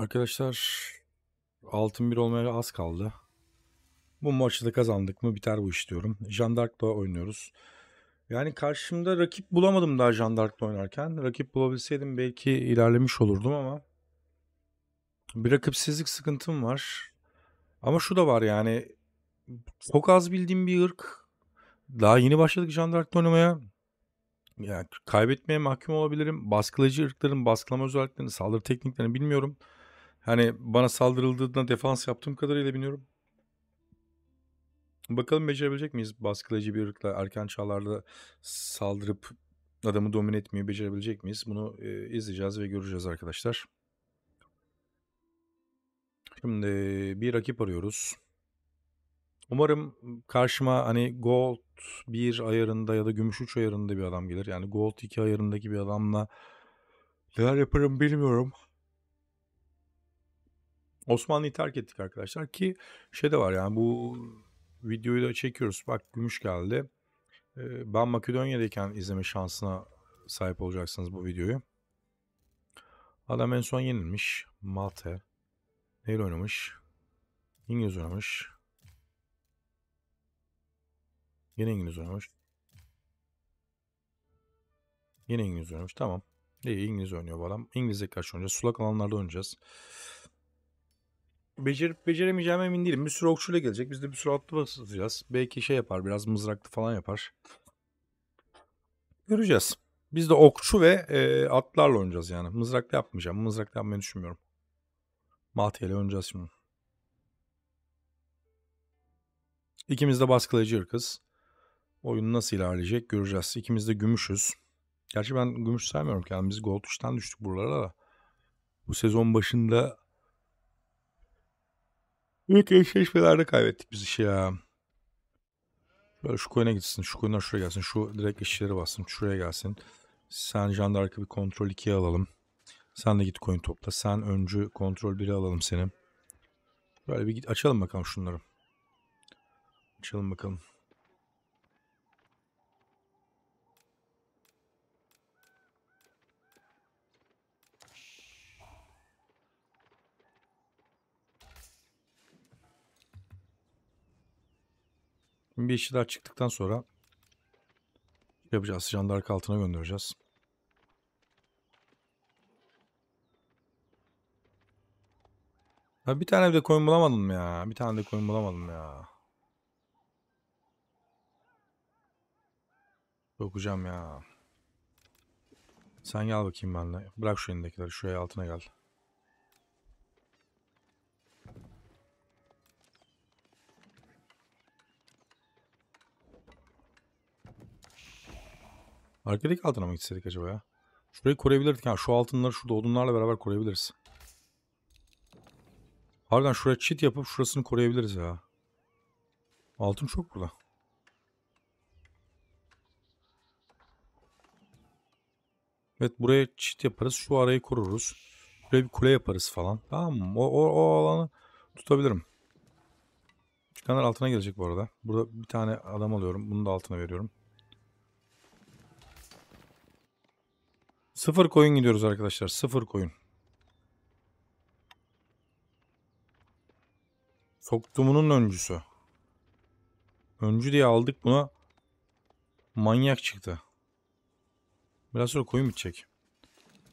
Arkadaşlar altın bir olmaya az kaldı. Bu maçı da kazandık mı biter bu iş diyorum. Jandark'la oynuyoruz. Yani karşımda rakip bulamadım daha Jandark'la oynarken. Rakip bulabilseydim belki ilerlemiş olurdum ama bir rakipsizlik sıkıntım var. Ama şu da var yani çok az bildiğim bir ırk. Daha yeni başladık Jandark'la oynamaya. Yani kaybetmeye mahkum olabilirim. Baskılayıcı ırkların baskılama özelliklerini, saldırı tekniklerini bilmiyorum. Hani bana saldırıldığında defans yaptığım kadarıyla biliyorum. Bakalım becerebilecek miyiz baskılayıcı bir ırkla erken çağlarda saldırıp adamı domine etmeyi becerebilecek miyiz? Bunu e, izleyeceğiz ve göreceğiz arkadaşlar. Şimdi bir rakip arıyoruz. Umarım karşıma hani Gold 1 ayarında ya da Gümüş 3 ayarında bir adam gelir. Yani Gold 2 ayarındaki bir adamla neler yaparım bilmiyorum. Osmanlı'yı terk ettik arkadaşlar ki şey de var yani bu videoyu da çekiyoruz. Bak gümüş geldi. Ee, ben Makedonya'dayken izleme şansına sahip olacaksınız bu videoyu. Adam en son yenilmiş. Mate. Neyle oynamış? İngiliz oynamış. Yine İngiliz oynamış. Yine İngiliz oynamış. Tamam. İyi İngiliz oynuyor bu adam. İngiliz'e karşı oynayacağız. Sulak alanlarda oynayacağız. Becerip beceremeyeceğime emin değilim. Bir sürü okçuyla gelecek. Biz de bir sürü atlı basacağız. Belki şey yapar. Biraz mızraklı falan yapar. Göreceğiz. Biz de okçu ve e, atlarla oynayacağız yani. Mızraklı yapmayacağım. Mızraklı yapmayı düşünmüyorum. Mate ile oynayacağız şimdi. İkimiz de baskılayıcı ırkız. Oyun nasıl ilerleyecek göreceğiz. İkimiz de gümüşüz. Gerçi ben gümüş saymıyorum kendimiz. Biz gold 3'ten düştük buralara da. Bu sezon başında İlk eşleşmelerde kaybettik biz işi ya. Böyle şu coin'e gitsin. Şu coin'ler şuraya gelsin. Şu direkt işleri bassın. Şuraya gelsin. Sen jandarka bir kontrol 2'ye alalım. Sen de git coin topla. Sen öncü kontrol 1'e alalım seni. Böyle bir git açalım bakalım şunları. Açalım bakalım. Bir işi daha çıktıktan sonra yapacağız. Jandark altına göndereceğiz. Ha bir tane de coin bulamadım ya. Bir tane de coin bulamadım ya. Okuyacağım ya. Sen gel bakayım benimle. Bırak şu elindekileri. Şuraya altına gel. Arkadaki altına mı gitseydik acaba ya? Şurayı koruyabilirdik. Yani şu altınları şurada odunlarla beraber koruyabiliriz. Harbiden şuraya çit yapıp şurasını koruyabiliriz ya. Altın çok burada. Evet buraya çit yaparız. Şu arayı koruruz. Buraya bir kule yaparız falan. Tamam mı? O, o, o alanı tutabilirim. Çıkanlar altına gelecek bu arada. Burada bir tane adam alıyorum. Bunu da altına veriyorum. Sıfır koyun gidiyoruz arkadaşlar. Sıfır koyun. Soktumunun öncüsü. Öncü diye aldık buna. Manyak çıktı. Biraz sonra koyun bitecek.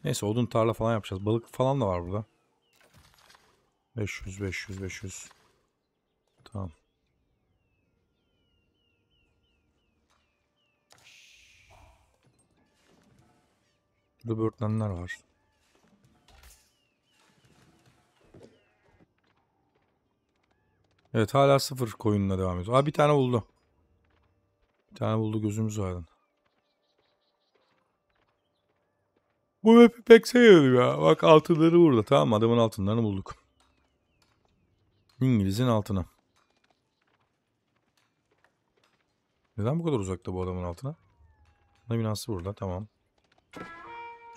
Neyse odun tarla falan yapacağız. Balık falan da var burada. 500 500 500. Tamam. Burada böğürtlenler var. Evet hala sıfır koyunla devam ediyor. Aa bir tane buldu. Bir tane buldu gözümüz aydın. Bu map'i pek sevmedim ya. Bak altınları burada. Tamam adamın altınlarını bulduk. İngiliz'in altına. Neden bu kadar uzakta bu adamın altına? Ne binası burada tamam.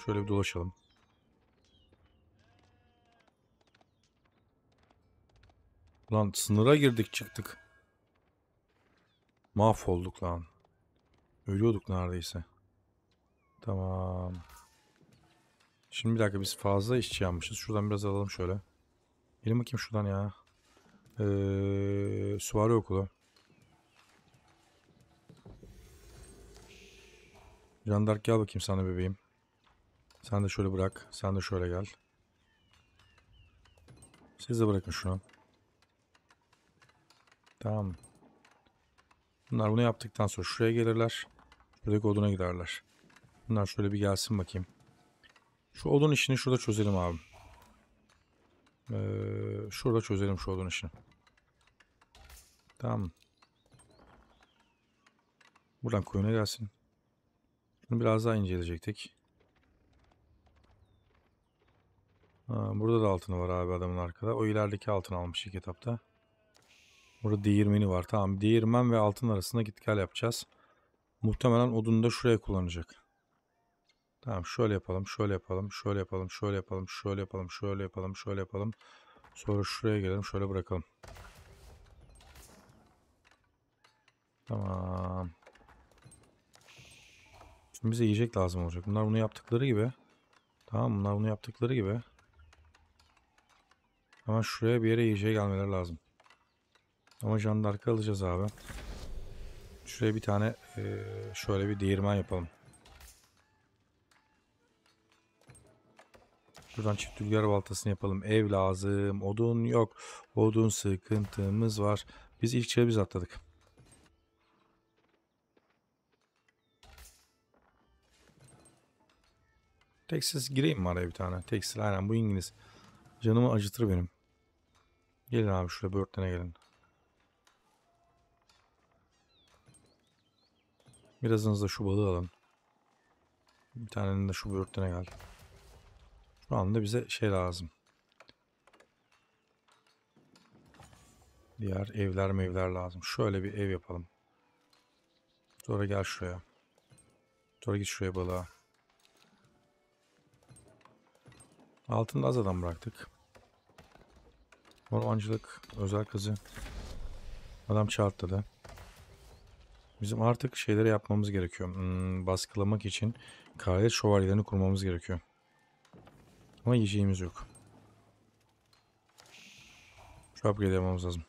Şöyle bir dolaşalım. Lan sınıra girdik çıktık. Mahvolduk lan. Ölüyorduk neredeyse. Tamam. Şimdi bir dakika biz fazla işçi yapmışız. Şuradan biraz alalım şöyle. Gelin bakayım şuradan ya. Ee, süvari okulu. Jandark gel bakayım sana bebeğim. Sen de şöyle bırak. Sen de şöyle gel. Siz de bırakın şunu. Tamam. Bunlar bunu yaptıktan sonra şuraya gelirler. Şuradaki oduna giderler. Bunlar şöyle bir gelsin bakayım. Şu odun işini şurada çözelim abi. Ee, şurada çözelim şu odun işini. Tamam. Buradan koyuna gelsin. Bunu biraz daha inceleyecektik. Burada da altını var abi adamın arkada. O ilerideki altın almış ilk etapta. Burada değirmeni var. Tamam değirmen ve altın arasında git gel yapacağız. Muhtemelen odunu da şuraya kullanacak. Tamam şöyle yapalım, şöyle yapalım, şöyle yapalım, şöyle yapalım, şöyle yapalım, şöyle yapalım, şöyle yapalım. Sonra şuraya gelelim, şöyle bırakalım. Tamam. Şimdi bize yiyecek lazım olacak. Bunlar bunu yaptıkları gibi. Tamam bunlar bunu yaptıkları gibi. Hemen şuraya bir yere yiyeceğe gelmeleri lazım. Ama jandarka alacağız abi. Şuraya bir tane eee, şöyle bir değirmen yapalım. Şuradan çift rüzgar baltasını yapalım. Ev lazım. Odun yok. Odun sıkıntımız var. Biz ilk çağı biz atladık. Tekstil gireyim mi araya bir tane? Tekstil aynen bu İngiliz. Canımı acıtır benim. Gelin abi şuraya börtlene gelin. Birazınız da şu balığı alın. Bir tanenin de şu börtlene gel. Şu anda bize şey lazım. Diğer evler mevler lazım. Şöyle bir ev yapalım. Sonra gel şuraya. Sonra git şuraya balığa. Altında az adam bıraktık. Ormancılık, özel kızı. Adam çarptı Bizim artık şeyleri yapmamız gerekiyor. Hmm, baskılamak için kraliyet şövalyelerini kurmamız gerekiyor. Ama yiyeceğimiz yok. Şu upgrade yapmamız lazım.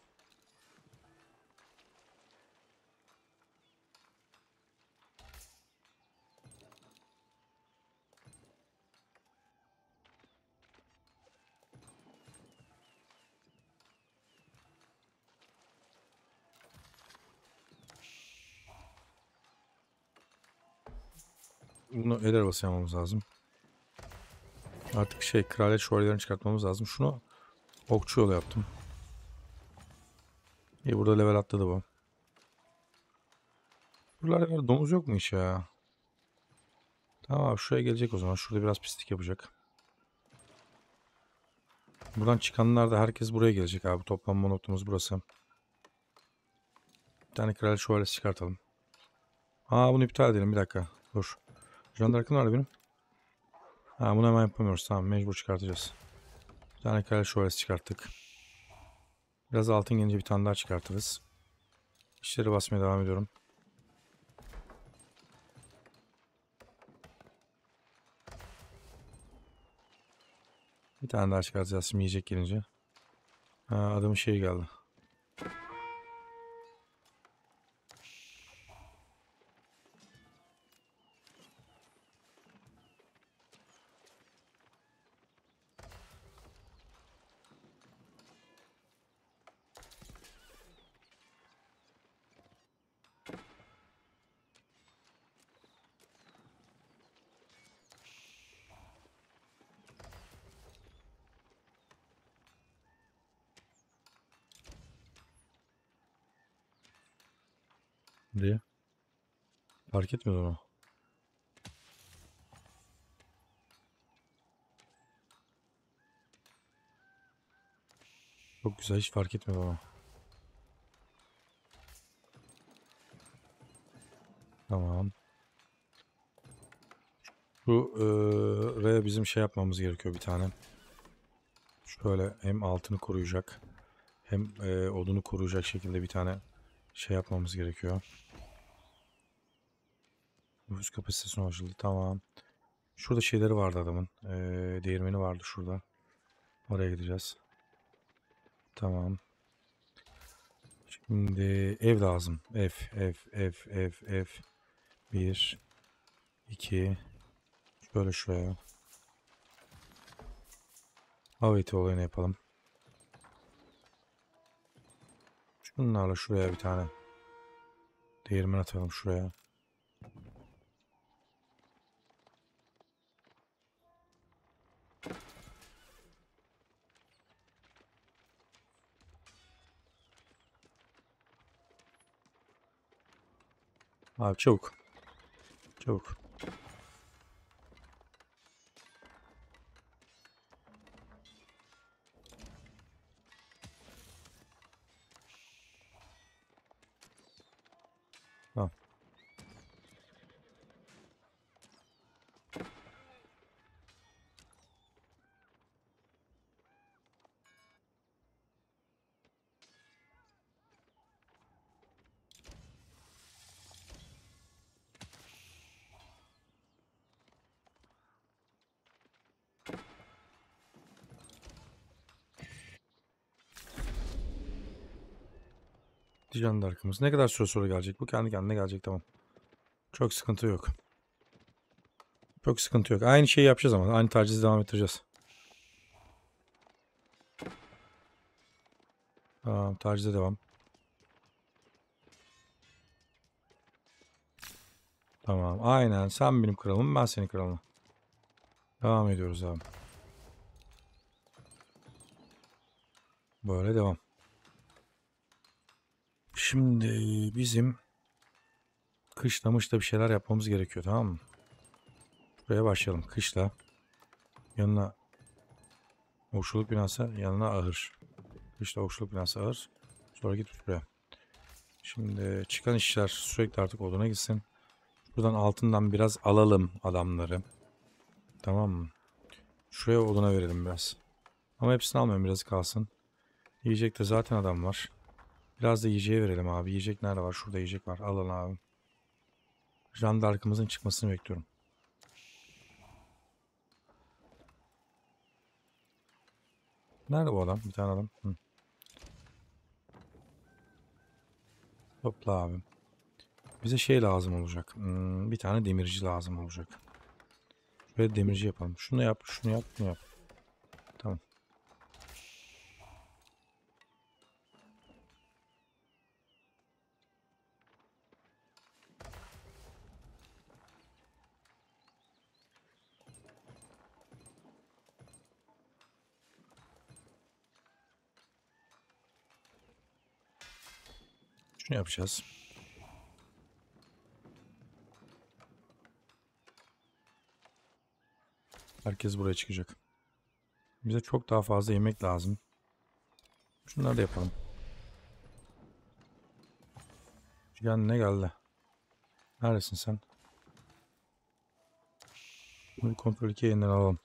Bunu el arabası yapmamız lazım. Artık şey kraliyet şövalyelerini çıkartmamız lazım. Şunu okçu yolu yaptım. İyi burada level atladı bu. Buralarda domuz yok mu hiç ya? Tamam şuraya gelecek o zaman. Şurada biraz pislik yapacak. Buradan çıkanlar da herkes buraya gelecek abi. Toplanma noktamız burası. Bir tane kraliyet şövalyesi çıkartalım. Aa bunu iptal edelim bir dakika. Dur. Jandarkın var benim. Ha bunu hemen yapamıyoruz. Tamam mecbur çıkartacağız. Bir tane kare şövalyesi çıkarttık. Biraz altın gelince bir tane daha çıkartırız. İşleri basmaya devam ediyorum. Bir tane daha çıkartacağız şimdi yiyecek gelince. Ha, adamın şeyi geldi. Fark etmedi onu. Çok güzel hiç fark etmedi onu. Tamam. Bu eee bizim şey yapmamız gerekiyor bir tane. Şöyle hem altını koruyacak hem eee, odunu koruyacak şekilde bir tane şey yapmamız gerekiyor. Nüfus kapasitesine açıldı. Tamam. Şurada şeyleri vardı adamın. Ee, değirmeni vardı şurada. Oraya gideceğiz. Tamam. Şimdi ev lazım. Ev, ev, ev, ev, ev. Bir, iki. Şöyle şuraya. Av olayını yapalım. Şunlarla şuraya bir tane. Değirmen atalım şuraya. Abi çabuk. Çabuk. Dijan Dark'ımız. Ne kadar süre sonra gelecek? Bu kendi kendine gelecek tamam. Çok sıkıntı yok. Çok sıkıntı yok. Aynı şeyi yapacağız ama. Aynı tacizi devam ettireceğiz. Tamam tacize devam. Tamam aynen sen benim kralım ben senin kralım. Devam ediyoruz abi. Böyle devam. Şimdi bizim kışla mışla bir şeyler yapmamız gerekiyor tamam mı? Buraya başlayalım. Kışla. Yanına okçuluk binası, yanına ahır. Kışla okçuluk binası ahır. Sonra git buraya. Şimdi çıkan işler sürekli artık oduna gitsin. Buradan altından biraz alalım adamları. Tamam mı? Şuraya oduna verelim biraz. Ama hepsini almayalım biraz kalsın. Yiyecek de zaten adam var. Biraz da yiyeceğe verelim abi. Yiyecek nerede var? Şurada yiyecek var. Alın abi. Jandarkımızın çıkmasını bekliyorum. Nerede bu adam? Bir tane adam. Hı. Topla abi. Bize şey lazım olacak. Hmm, bir tane demirci lazım olacak. Şöyle demirci yapalım. Şunu yap, şunu yap, şunu yap. Tamam. Şunu yapacağız. Herkes buraya çıkacak. Bize çok daha fazla yemek lazım. Şunları da yapalım. Yani ne geldi? Neredesin sen? Bunu kontrol 2'ye yeniden alalım.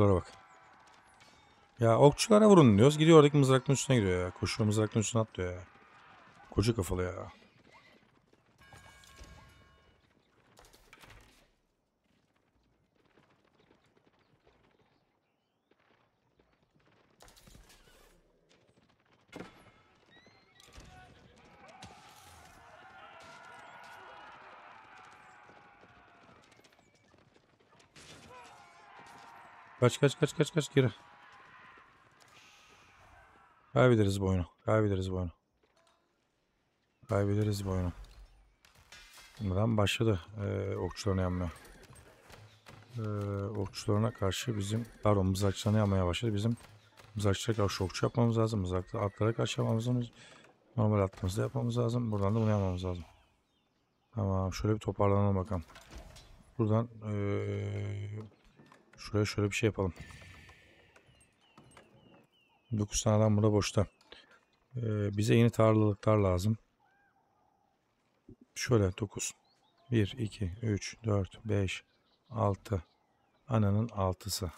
Okçulara bak. Ya okçulara vurun diyoruz. Gidiyor oradaki mızrakın üstüne gidiyor ya. Koşuyor mızrakın üstüne atlıyor ya. Koca kafalı ya. Kaç kaç kaç kaç kaç geri. Kaybederiz bu oyunu. Kaybederiz bu oyunu. Kaybederiz bu oyunu. Buradan başladı ee, okçularını yanmaya. Ee, okçularına karşı bizim pardon mızrakçılarını yanmaya başladı. Bizim mızrakçılara karşı okçu yapmamız lazım. Mızraklı atlara karşı yapmamız lazım. Normal attığımızda yapmamız lazım. Buradan da bunu yapmamız lazım. Tamam şöyle bir toparlanalım bakalım. Buradan ee, şuraya şöyle bir şey yapalım. 9 tane adam burada boşta. Ee, bize yeni tarlalıklar lazım. Şöyle 9. 1, 2, 3, 4, 5, 6. Ananın 6'sı.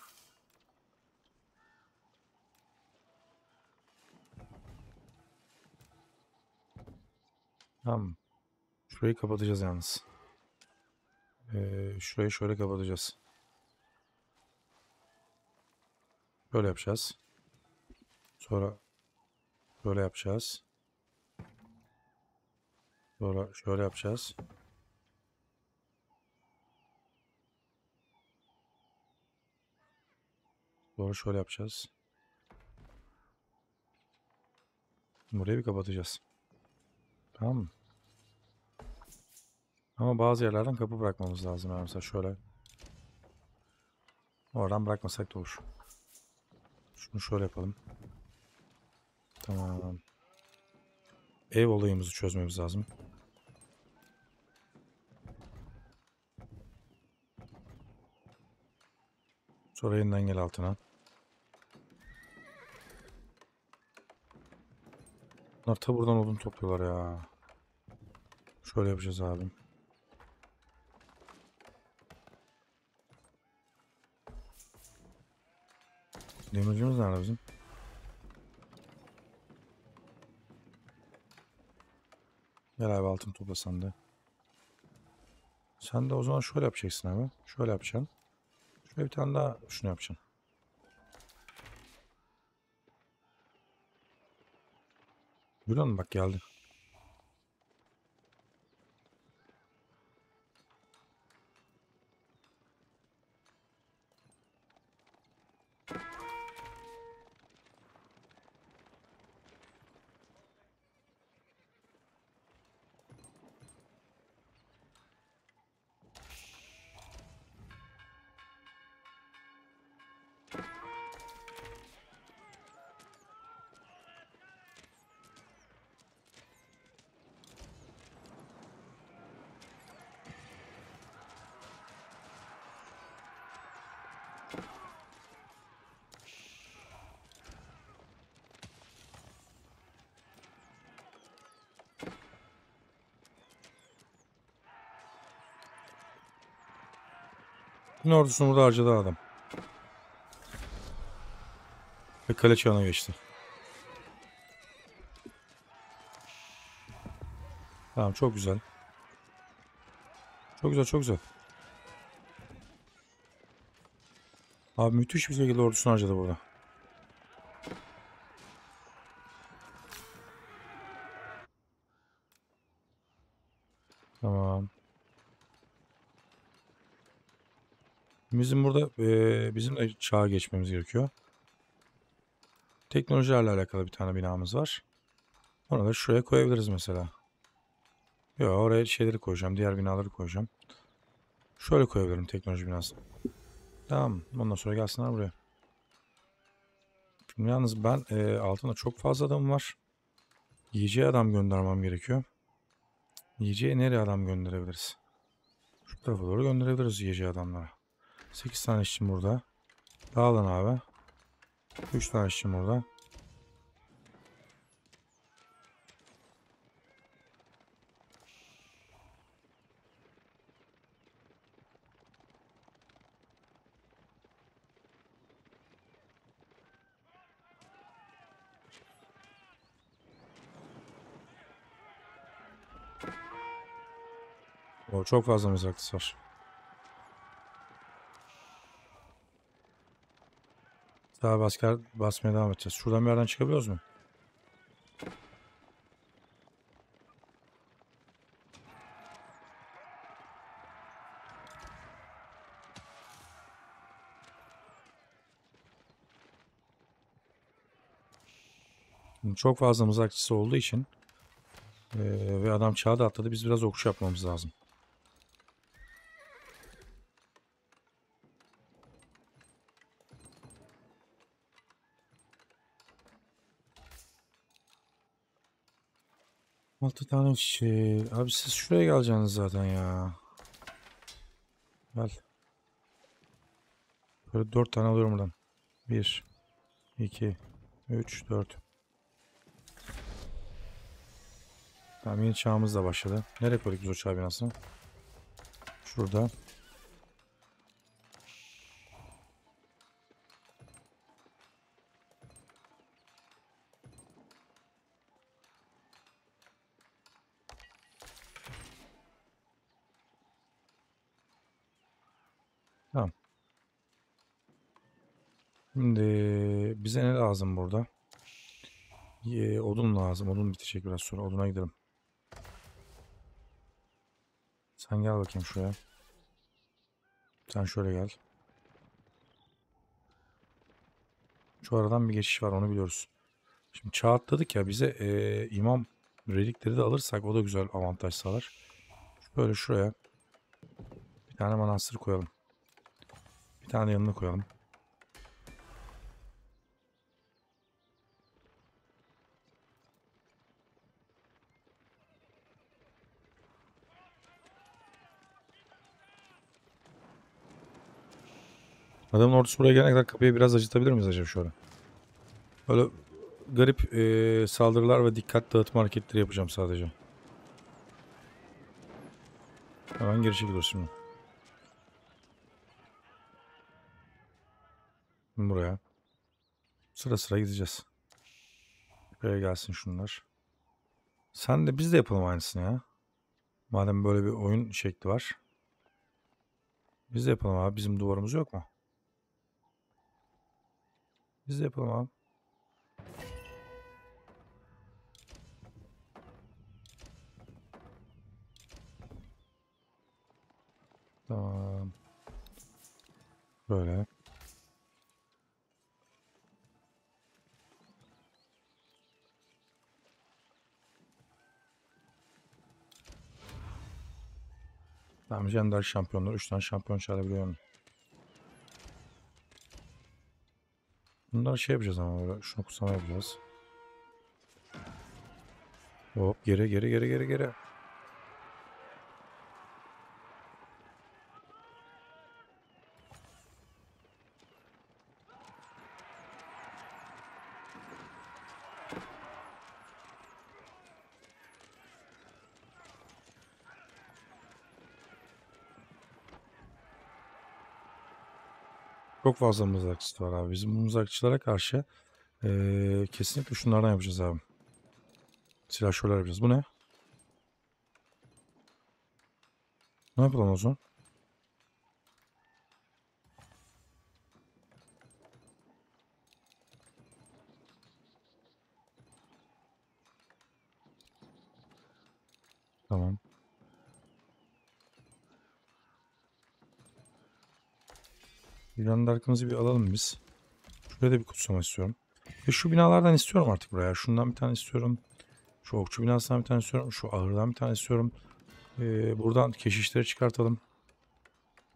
Tamam. Şurayı kapatacağız yalnız. Ee, şurayı şöyle kapatacağız. Böyle yapacağız. Sonra böyle yapacağız. Sonra şöyle yapacağız. Sonra şöyle yapacağız. Burayı bir kapatacağız. Tamam mı? Ama bazı yerlerden kapı bırakmamız lazım. Yani mesela şöyle. Oradan bırakmasak da olur. Şunu şöyle yapalım. Tamam. Ev olayımızı çözmemiz lazım. Sonra yeniden gel altına. Bunlar ta buradan odun topluyorlar ya. Şöyle yapacağız abim. Demircimiz nerede bizim? Gel abi altın topla sen de. Sen de o zaman şöyle yapacaksın abi. Şöyle yapacaksın. Şöyle bir tane daha şunu yapacaksın. Musun? Bak geldi. Bütün ordusunu burada harcadı adam. Ve kale çağına geçti. Tamam çok güzel. Çok güzel çok güzel. Abi müthiş bir şekilde ordusunu harcadı burada. Tamam. Bizim burada eee, bizim de çağa geçmemiz gerekiyor. Teknolojilerle alakalı bir tane binamız var. Onu da şuraya koyabiliriz mesela. Yok oraya şeyleri koyacağım. Diğer binaları koyacağım. Şöyle koyabilirim teknoloji binası. Tamam. Ondan sonra gelsinler buraya. Şimdi yalnız ben eee, altında çok fazla adam var. Yiyeceği adam göndermem gerekiyor. Yiyeceği nereye adam gönderebiliriz? Şu tarafa doğru gönderebiliriz yiyeceği adamlara. 8 tane işçim burada. Dağılın abi. 3 tane işçim burada. O çok fazla mızraklısı var. Daha basker basmaya devam edeceğiz. Şuradan bir yerden çıkabiliyoruz mu? Çok fazla mızrakçısı olduğu için eee, ve adam çağı da atladı. Biz biraz okçu yapmamız lazım. Altı tane şey. Abi siz şuraya geleceksiniz zaten ya. Gel. Böyle dört tane alıyorum buradan. Bir, iki, 3, 4. Tamam yeni çağımız da başladı. Nereye koyduk biz o çağ binasını? Şurada. Tamam. Şimdi bize ne lazım burada? Ee, odun lazım. Odun bitecek biraz sonra. Oduna gidelim. Sen gel bakayım şuraya. Sen şöyle gel. Şu aradan bir geçiş var onu biliyoruz. Şimdi çağ ya bize ee, imam relikleri de alırsak o da güzel avantaj sağlar. Böyle şuraya bir tane manastır koyalım. Bir tane yanına koyalım. Adamın ordusu buraya gelene kadar kapıyı biraz acıtabilir miyiz acaba şöyle? Böyle garip eee, saldırılar ve dikkat dağıtma hareketleri yapacağım sadece. Hemen geri çekiliyoruz şimdi. Buraya. Sıra sıra gideceğiz. Buraya gelsin şunlar. Sen de biz de yapalım aynısını ya. Madem böyle bir oyun şekli var. Biz de yapalım abi. Bizim duvarımız yok mu? Biz de yapalım abi. Tamam. Böyle. Tamam Jender şampiyonlar. 3 tane şampiyon çağırabiliyorum. Bunları şey yapacağız ama böyle şunu kutsama yapacağız. Hop geri geri geri geri geri. Çok fazla mızrakçı var abi. Bizim bu mızrakçılara karşı eee, kesinlikle şunlardan yapacağız abi. Silahşörler yapacağız. Bu ne? Ne yapalım o zaman? Tamam. Yunan Dark'ımızı bir alalım biz. Şuraya da bir kutsama istiyorum. Ve şu binalardan istiyorum artık buraya. Şundan bir tane istiyorum. Şu okçu binasından bir tane istiyorum. Şu ahırdan bir tane istiyorum. Ee, buradan keşişleri çıkartalım.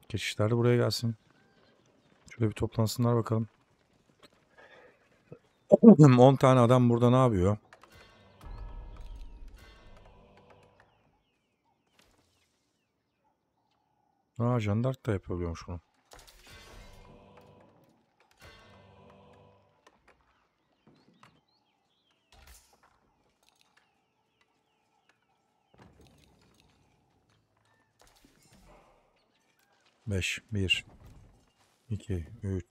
Keşişler de buraya gelsin. Şöyle bir toplansınlar bakalım. 10 tane adam burada ne yapıyor? Aa jandark da yapabiliyormuş bunu. Beş, bir, iki, üç.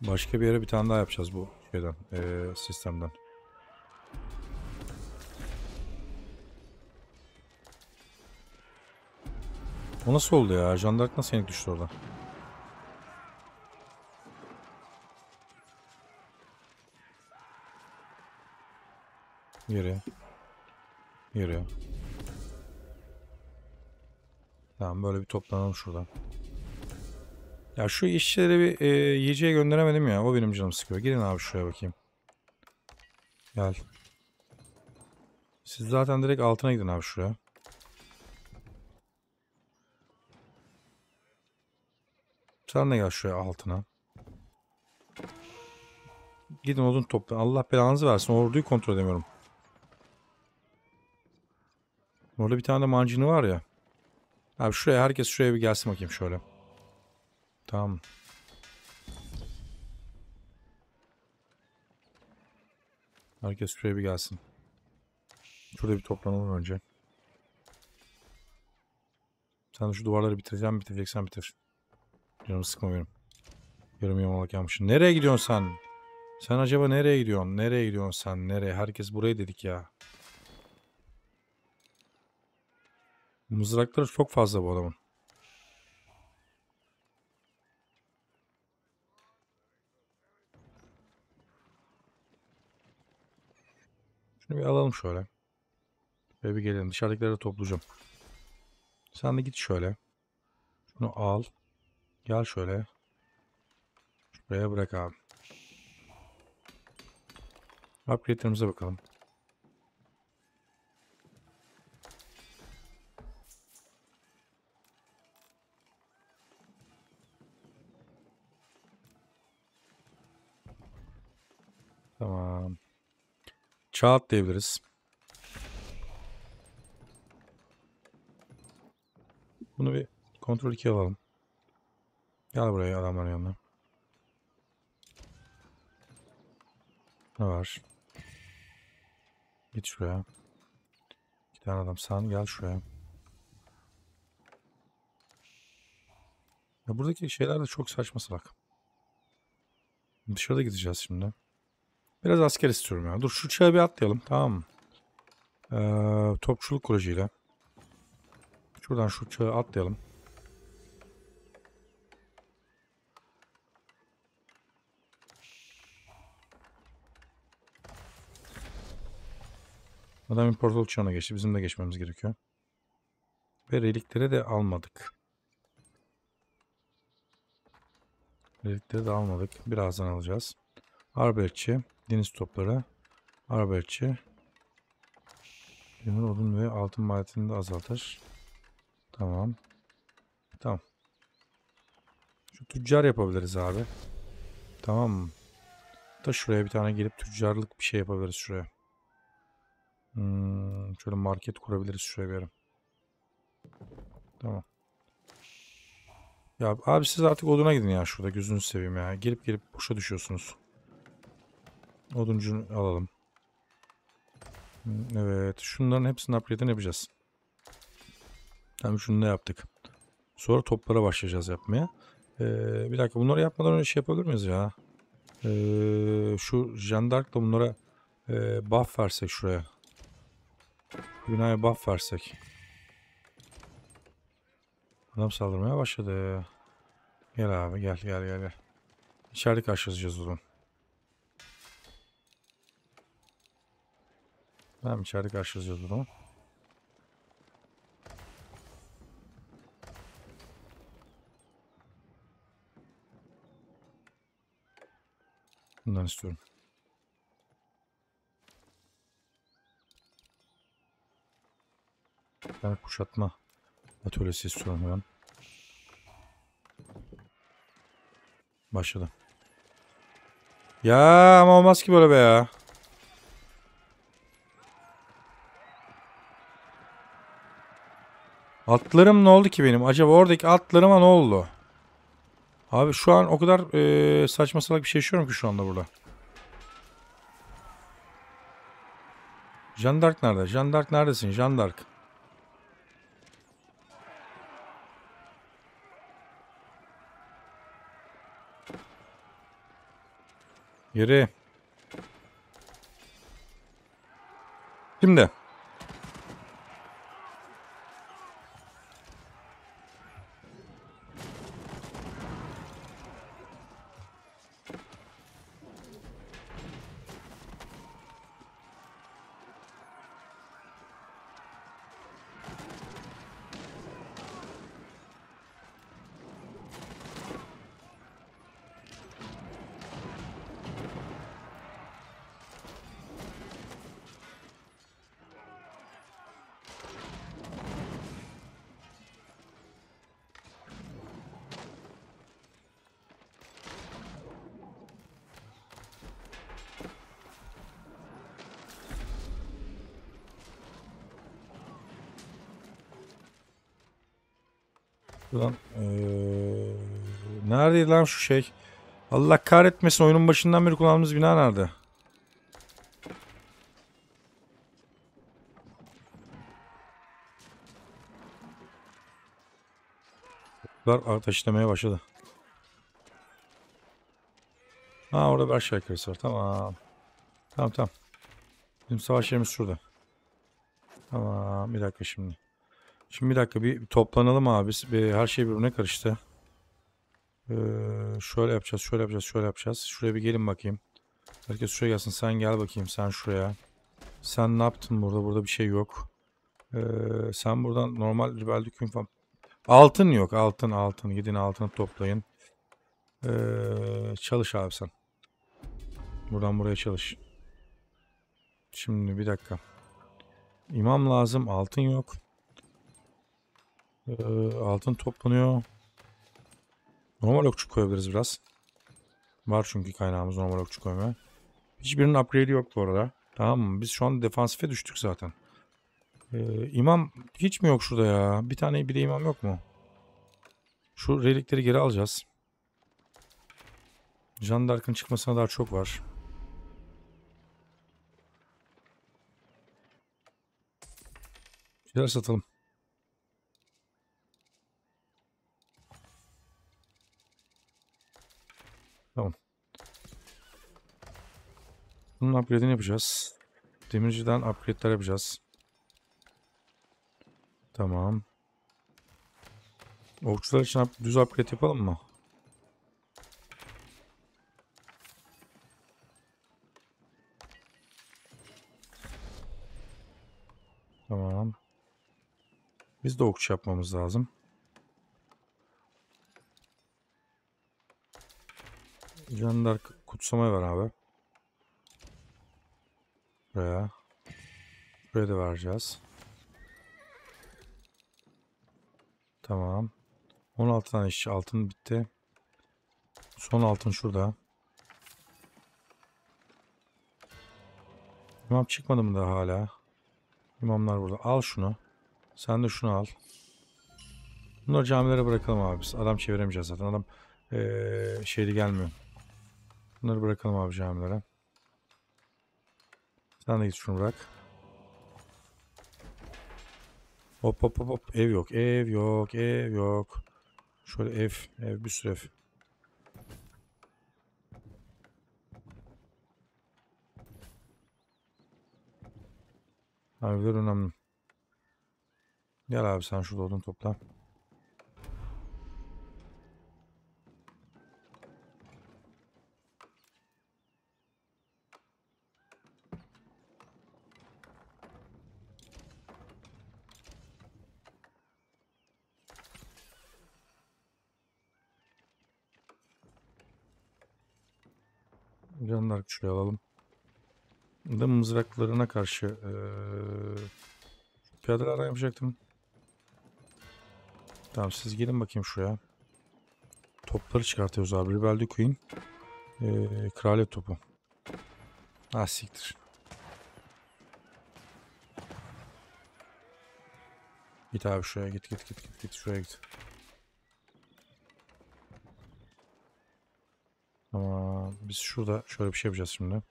Başka bir yere bir tane daha yapacağız bu şeyden, eee, sistemden. O nasıl oldu ya? Jandark nasıl yenik düştü orada? Yere. Yere. Tamam böyle bir toplanalım şuradan. Ya şu işçileri bir e, yiyeceğe gönderemedim ya. O benim canım sıkıyor. Gelin abi şuraya bakayım. Gel. Siz zaten direkt altına gidin abi şuraya. Sen de gel şuraya altına. Gidin odun toplayın. Allah belanızı versin. Orduyu kontrol edemiyorum. Orada bir tane de mancını var ya. Abi şuraya herkes şuraya bir gelsin bakayım şöyle. Tamam. Herkes şuraya bir gelsin. Şurada bir toplanalım önce. Sen de şu duvarları bitireceksin, bitireceksen bitir. Canımı sıkma. Yarım yamalak yapmışsın. Nereye gidiyorsun sen? Sen acaba nereye gidiyorsun? Nereye gidiyorsun sen? Nereye? Herkes buraya dedik ya. Mızrakları çok fazla bu adamın. Şunu bir alalım şöyle. Şöyle bir gelelim. Dışarıdakileri toplayacağım. Sen de git şöyle. Şunu al. Gel şöyle. Şuraya bırak abi. Upgrade'lerimize bakalım. Tamam. Çağ atlayabiliriz. Bunu bir kontrol 2 alalım. Gel buraya adamların yanına. Ne var? Git şuraya. İki tane adam sen gel şuraya. Ya buradaki şeyler de çok saçma salak. Dışarıda gideceğiz şimdi. Biraz asker istiyorum ya. Dur şu çağı bir atlayalım tamam mı? Ee, topçuluk kuracıyla. Şuradan şu çağı atlayalım. Adam imparatorluk çağına geçti. Bizim de geçmemiz gerekiyor. Ve relikleri de almadık. Relikleri de almadık. Birazdan alacağız. Arbeletçi, deniz topları, arbeletçi, demir odun ve altın maliyetini de azaltır. Tamam. Tamam. Şu tüccar yapabiliriz abi. Tamam mı? Da şuraya bir tane gelip tüccarlık bir şey yapabiliriz şuraya. Hmm, şöyle market kurabiliriz şuraya bir. Tamam. Ya abi siz artık oduna gidin ya şurada gözünüzü seveyim ya. Gelip gelip boşa düşüyorsunuz. Oduncunu alalım. Evet. Şunların hepsini upgrade'ini yapacağız. Tamam şunu da yaptık. Sonra toplara başlayacağız yapmaya. Ee, bir dakika bunları yapmadan önce şey yapabilir miyiz ya? Ee, şu jandarkla bunlara e, buff versek şuraya. Binaya buff versek. Adam saldırmaya başladı. Gel abi gel gel gel. gel. İçeride karşılayacağız o. Tamam içeride karşılayacağız o. Bundan istiyorum. Ben kuşatma atölyesi istiyorum hemen. Başladı. Ya ama olmaz ki böyle be ya. Atlarım ne oldu ki benim? Acaba oradaki atlarıma ne oldu? Abi şu an o kadar eee, saçma salak bir şey yaşıyorum ki şu anda burada. Jandark nerede? Jandark neredesin? Jandark. Geri. Şimdi. Neredeydi lan şu şey? Allah kahretmesin oyunun başından beri kullandığımız bina nerede? Toplar ateşlemeye başladı. Ha orada bir aşağı yukarısı var. Tamam. Tamam tamam. Bizim savaş yerimiz şurada. Tamam bir dakika şimdi. Şimdi bir dakika bir toplanalım abi. Bir, her şey birbirine karıştı. Ee, şöyle yapacağız, şöyle yapacağız, şöyle yapacağız. Şuraya bir gelin bakayım. Herkes şuraya gelsin. Sen gel bakayım, sen şuraya. Sen ne yaptın burada? Burada bir şey yok. Ee, sen buradan normal rival düküm falan. Altın yok, altın, altın. Gidin altını toplayın. Ee, çalış abi sen. Buradan buraya çalış. Şimdi bir dakika. İmam lazım. Altın yok. Ee, altın toplanıyor. Normal okçu koyabiliriz biraz. Var çünkü kaynağımız normal okçu koymaya. Hiçbirinin upgrade'i yok bu arada. Tamam mı? Biz şu an defansife düştük zaten. Ee, imam hiç mi yok şurada ya? Bir tane bir de imam yok mu? Şu relikleri geri alacağız. Jean d'Arc'ın çıkmasına daha çok var. Şeyler satalım. Tamam. Bunun upgrade'ini yapacağız. Demirciden upgrade'ler yapacağız. Tamam. Okçular için düz upgrade yapalım mı? Tamam. Biz de okçu yapmamız lazım. Jandar kutsamaya ver abi. Buraya. Buraya da vereceğiz. Tamam. 16 tane işçi altın bitti. Son altın şurada. İmam çıkmadı mı daha hala? İmamlar burada. Al şunu. Sen de şunu al. Bunları camilere bırakalım abi biz. Adam çeviremeyeceğiz zaten. Adam ee, şeyli gelmiyor. Bunları bırakalım abi camilere. Sen de git şunu bırak. Hop hop hop hop. Ev yok. Ev yok. Ev yok. Şöyle ev. Ev. Bir sürü ev. Evler önemli. Gel abi sen şurada odun topla. Şuraya alalım. Da mızraklarına karşı eee piyadelerden yapacaktım. Tamam siz gelin bakayım şuraya. Topları çıkartıyoruz abi. Rebel de Queen. Ee, kraliyet topu. Ah siktir. Git abi şuraya git git git git git şuraya git. Ama biz şurada şöyle bir şey yapacağız şimdi.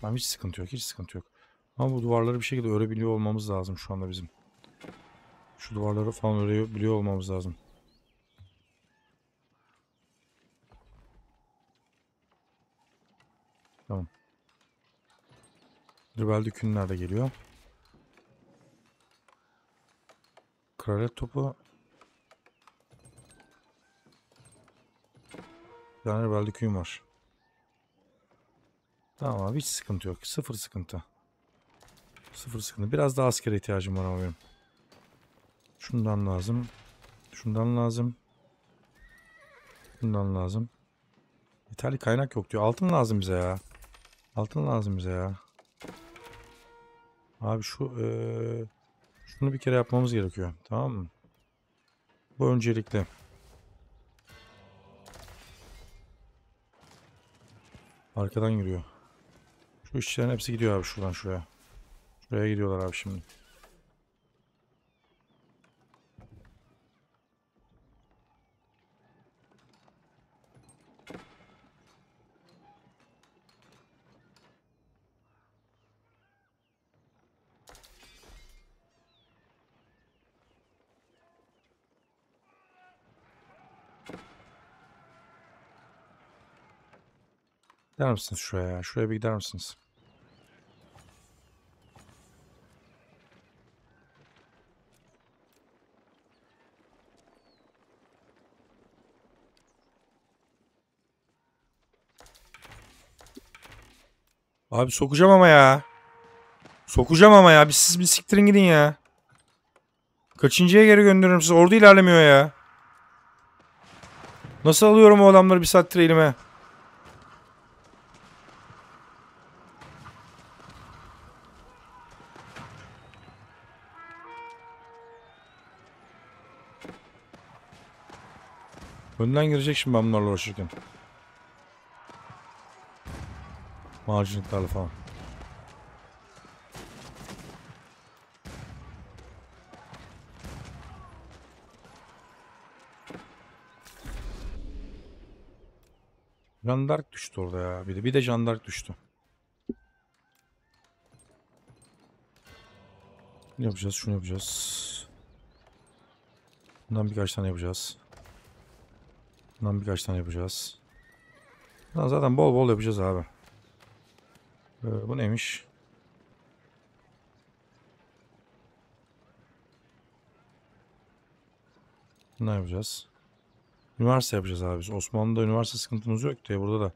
Tamam hiç sıkıntı yok hiç sıkıntı yok. Ama bu duvarları bir şekilde örebiliyor olmamız lazım şu anda bizim. Şu duvarları falan örebiliyor olmamız lazım. Tamam. Rebel Dükünler de geliyor. Kraliyet topu. Tane Rebel Dükün var. Tamam abi hiç sıkıntı yok. Sıfır sıkıntı. Sıfır sıkıntı. Biraz daha askere ihtiyacım var ama benim. Şundan lazım. Şundan lazım. Şundan lazım. Yeterli kaynak yok diyor. Altın lazım bize ya. Altın lazım bize ya. Abi şu ee, şunu bir kere yapmamız gerekiyor. Tamam mı? Bu öncelikle. Arkadan yürüyor. Şu işçilerin hepsi gidiyor abi şuradan şuraya. Şuraya gidiyorlar abi şimdi. Gider misiniz şuraya ya? Şuraya bir gider misiniz? Abi sokacağım ama ya. Sokacağım ama ya. Bir siz bir siktirin gidin ya. Kaçıncıya geri gönderiyorum sizi? Orada ilerlemiyor ya. Nasıl alıyorum o adamları bir saattir elime? Önden girecek şimdi ben bunlarla uğraşırken. Marjinliklerle falan. Jandark düştü orada ya. Bir de, bir de Jandark düştü. Ne yapacağız? Şunu yapacağız. Bundan birkaç tane yapacağız. Bundan birkaç tane yapacağız. Bundan zaten bol bol yapacağız abi. Ee, bu neymiş? Ne yapacağız? Üniversite yapacağız abi. Osmanlı'da üniversite sıkıntımız yok diye burada da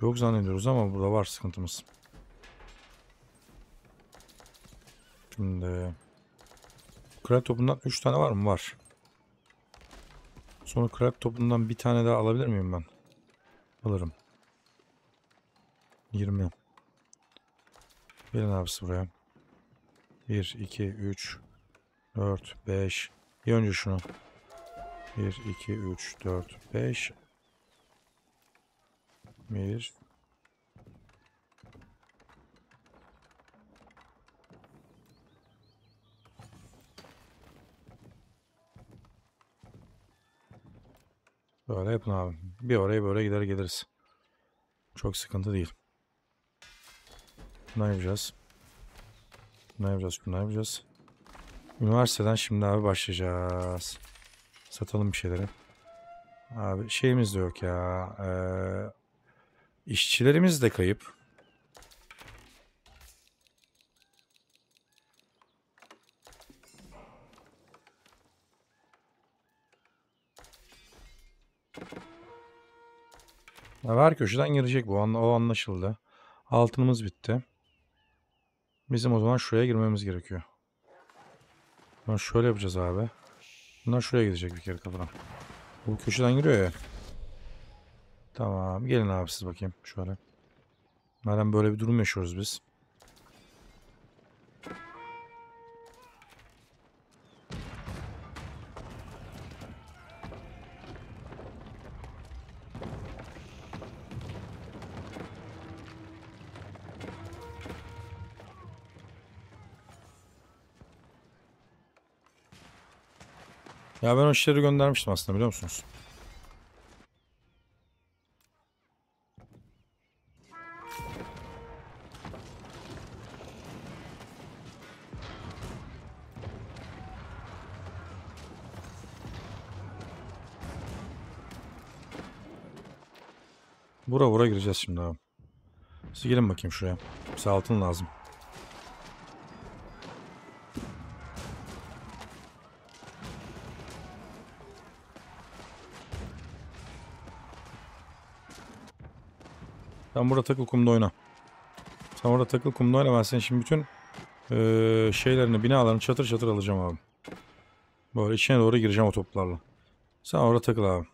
yok zannediyoruz ama burada var sıkıntımız. Şimdi krep topundan 3 tane var mı? Var. Sonra krep topundan bir tane daha alabilir miyim ben? Alırım. 20. Gelin abisi buraya. 1, 2, 3, 4, 5. Bir önce şunu. 1, 2, 3, 4, 5. 1. Böyle yapın abi. Bir oraya böyle gider geliriz. Çok sıkıntı değil. Ne yapacağız? Ne yapacağız? Ne yapacağız? Üniversiteden şimdi abi başlayacağız. Satalım bir şeyleri. Abi şeyimiz de yok ya. Ee, işçilerimiz de kayıp. Her köşeden girecek bu. O anlaşıldı. Altınımız bitti. Bizim o zaman şuraya girmemiz gerekiyor. Bunu şöyle yapacağız abi. Bunlar şuraya gidecek bir kere kafadan. Bu köşeden giriyor ya. Tamam. Gelin abi siz bakayım. Şöyle. Madem böyle bir durum yaşıyoruz biz. Ya ben o işleri göndermiştim aslında biliyor musunuz? Vura vura gireceğiz şimdi abi. Siz gelin bakayım şuraya. Bize altın lazım. Sen burada takıl kumda oyna. Sen orada takıl kumda oyna. Ben senin şimdi bütün eee, şeylerini, binalarını çatır çatır alacağım abi. Böyle içine doğru gireceğim o toplarla. Sen orada takıl abi.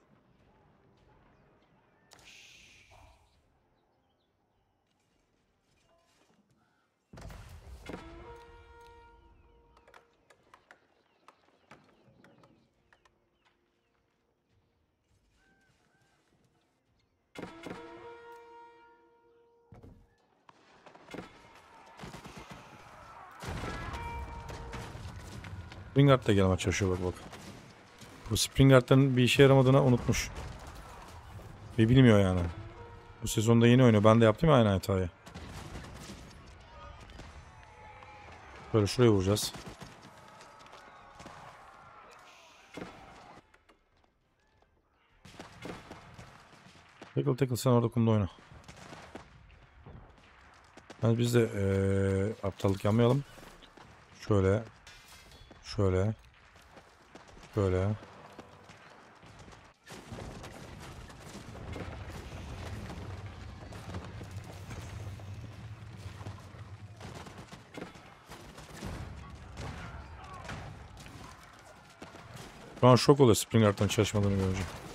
Springard da gelmeye çalışıyor bak bak. Bu Springard'ların bir işe yaramadığını unutmuş. Ve bilmiyor yani. Bu sezonda yeni oynuyor. Ben de yaptım ya aynı hatayı. Böyle şuraya vuracağız. Takıl takıl sen orada kumda oyna. Yani biz de eee aptallık yapmayalım. Şöyle. Şöyle. Şöyle. Şu an şok oluyor Springer'dan çalışmadığını görünce.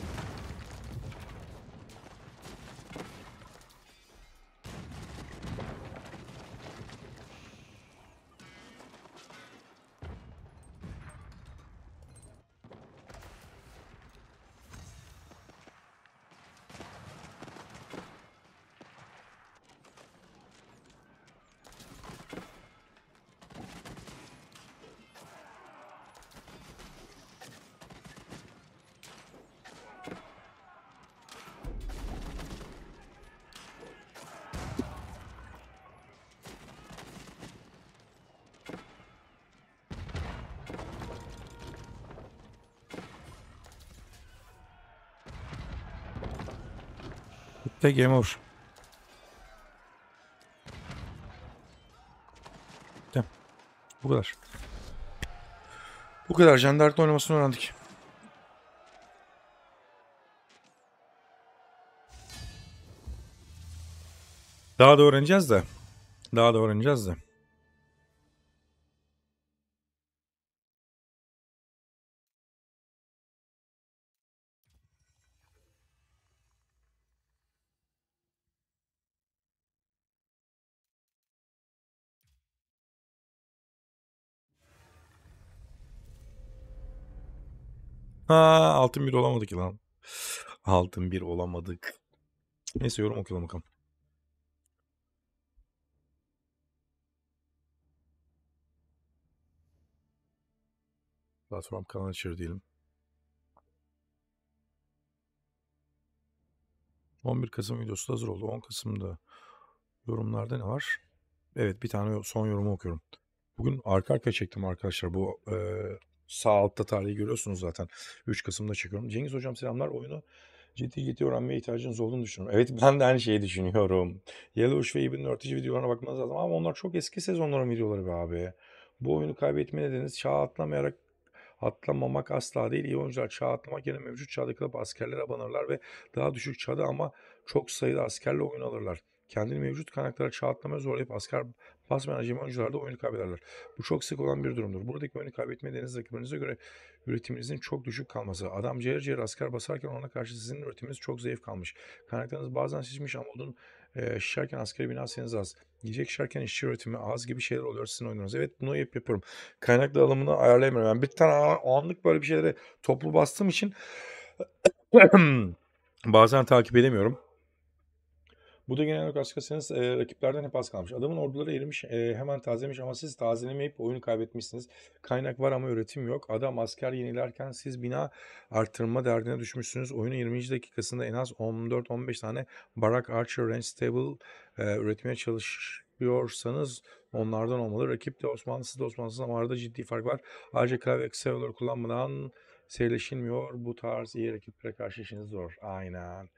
Bitti game over. Bitti. Bu kadar. Bu kadar. Jandark'la oynamasını öğrendik. Daha da öğreneceğiz de. Daha da öğreneceğiz de. Ha, altın bir olamadık lan. Altın bir olamadık. Neyse yorum okuyalım bakalım. Platform kanal içeri diyelim. 11 Kasım videosu da hazır oldu. 10 Kasım'da yorumlarda ne var? Evet bir tane son yorumu okuyorum. Bugün arka arkaya çektim arkadaşlar. Bu e, sağ altta tarihi görüyorsunuz zaten. 3 Kasım'da çekiyorum. Cengiz Hocam selamlar. Oyunu ciddi ciddi öğrenmeye ihtiyacınız olduğunu düşünüyorum. Evet ben de aynı şeyi düşünüyorum. Yellowish ve Ibn öğretici videolarına bakmanız lazım. Ama onlar çok eski sezonların videoları be abi. Bu oyunu kaybetme nedeniniz çağ atlamayarak atlamamak asla değil. İyi oyuncular çağ atlamak yerine mevcut çağda kalıp askerlere abanırlar ve daha düşük çağda ama çok sayıda askerle oyun alırlar. Kendini mevcut kaynaklara çağ atlamaya zorlayıp asker basmayan acemi oyuncular oyunu kaybederler. Bu çok sık olan bir durumdur. Buradaki oyunu kaybetme nedeniniz rakibinize göre üretiminizin çok düşük kalması. Adam ciğer ciğer asker basarken ona karşı sizin üretiminiz çok zayıf kalmış. Kaynaklarınız bazen şişmiş ama odun e, şişerken askeri bina az. Yiyecek şişerken işçi üretimi az gibi şeyler oluyor sizin oyununuz. Evet bunu hep yapıyorum. Kaynak dağılımını ayarlayamıyorum. Ben bir tane anlık böyle bir şeylere toplu bastığım için bazen takip edemiyorum. Bu da genel olarak açıkçası e, rakiplerden hep az kalmış. Adamın orduları erimiş, e, hemen tazelemiş ama siz tazelemeyip oyunu kaybetmişsiniz. Kaynak var ama üretim yok. Adam asker yenilerken siz bina arttırma derdine düşmüşsünüz. Oyunun 20. dakikasında en az 14-15 tane Barak Archer Range Stable e, üretmeye çalışıyorsanız onlardan olmalı. Rakip de Osmanlısı da Osmanlısı ama arada ciddi fark var. Ayrıca klavye yolları kullanmadan seyirleşilmiyor. Bu tarz iyi rakiplere karşı işiniz zor. Aynen.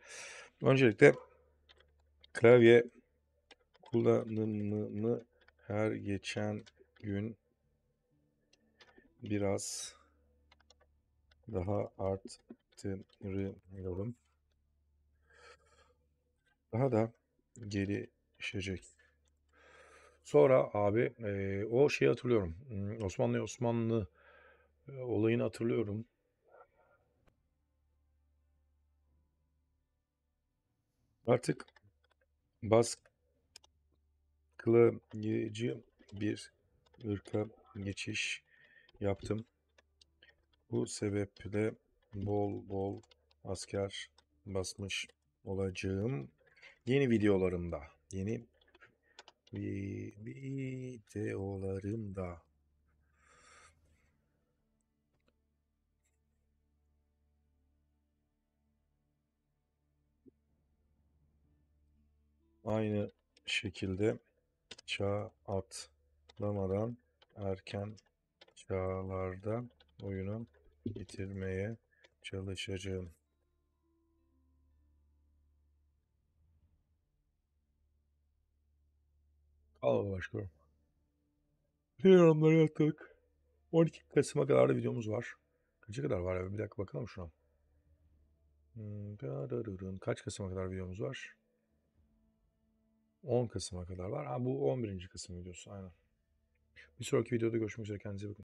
Öncelikle klavye kullanımını her geçen gün biraz daha arttırıyorum. Daha da gelişecek. Sonra abi e, o şeyi hatırlıyorum. Hmm, Osmanlı Osmanlı e, olayını hatırlıyorum. Artık baskılayıcı bir ırka geçiş yaptım. Bu sebeple bol bol asker basmış olacağım. Yeni videolarımda, yeni videolarımda aynı şekilde çağ atlamadan erken çağlarda oyunu bitirmeye çalışacağım. Al başkanım. Yorumları attık. 12 Kasım'a kadar da videomuz var. Kaça kadar var abi? Bir dakika bakalım şuna. Hmm. Kaç Kasım'a kadar videomuz var? 10 Kasım'a kadar var. Ha bu 11. Kasım videosu aynen. Bir sonraki videoda görüşmek üzere. Kendinize bakın.